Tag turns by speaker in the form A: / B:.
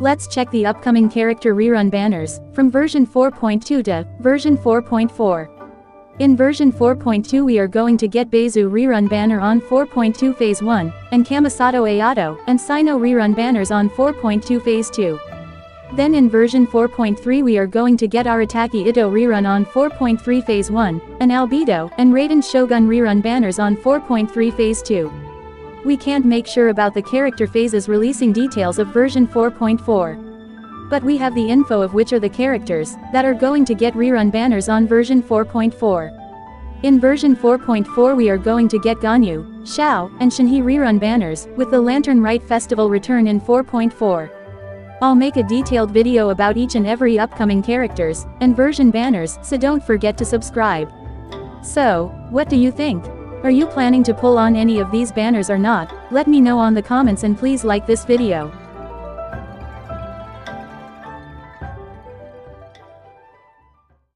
A: Let's check the upcoming character rerun banners, from version 4.2 to version 4.4. In version 4.2 we are going to get Baizhu rerun banner on 4.2 phase 1, and Kamisato Ayato and Cyno rerun banners on 4.2 phase 2. Then in version 4.3 we are going to get Arataki Itto rerun on 4.3 phase 1, and Albedo and Raiden Shogun rerun banners on 4.3 phase 2. We can't make sure about the character phases releasing details of version 4.4. But we have the info of which are the characters that are going to get rerun banners on version 4.4. In version 4.4 we are going to get Ganyu, Xiao, and Shenhe rerun banners, with the Lantern Rite Festival return in 4.4. I'll make a detailed video about each and every upcoming characters, and version banners, so don't forget to subscribe. So, what do you think? Are you planning to pull on any of these banners or not? Let me know on the comments and please like this video.